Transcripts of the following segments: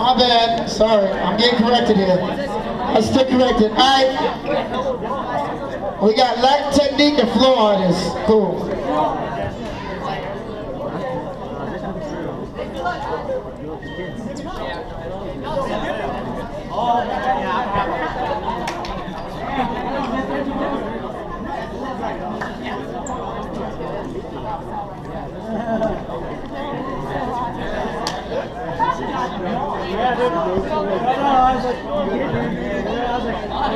My bad. Sorry. I'm getting corrected here. I still corrected. All right. We got Latin Technique and floor artists. Cool.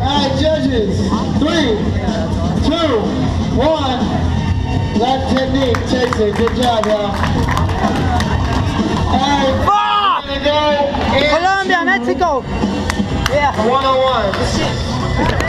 All right, judges. Three, two, one. That technique takes it. Good job, y'all. All right. We're go Colombia, Mexico. Yeah. One on one.